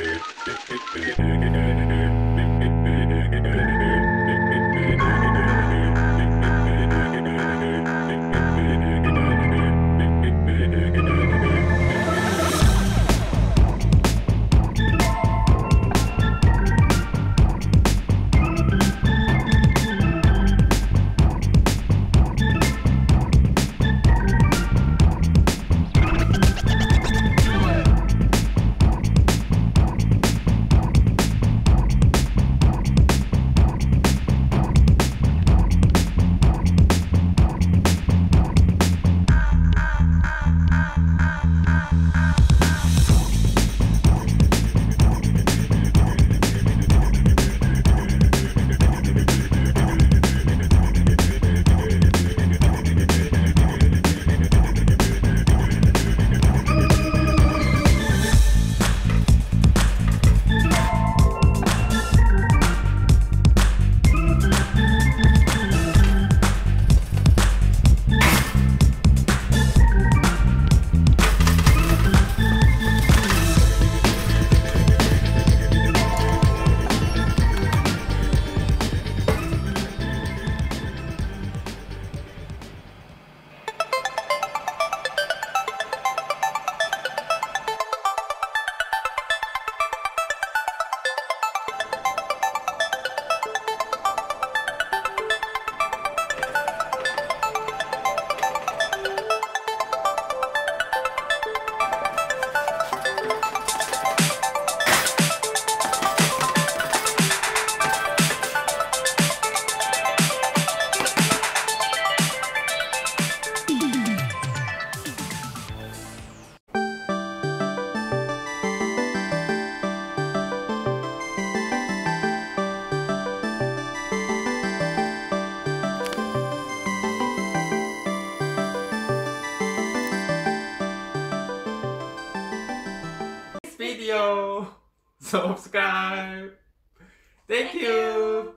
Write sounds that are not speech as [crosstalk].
dude. Video, [laughs] subscribe. Thank, Thank you.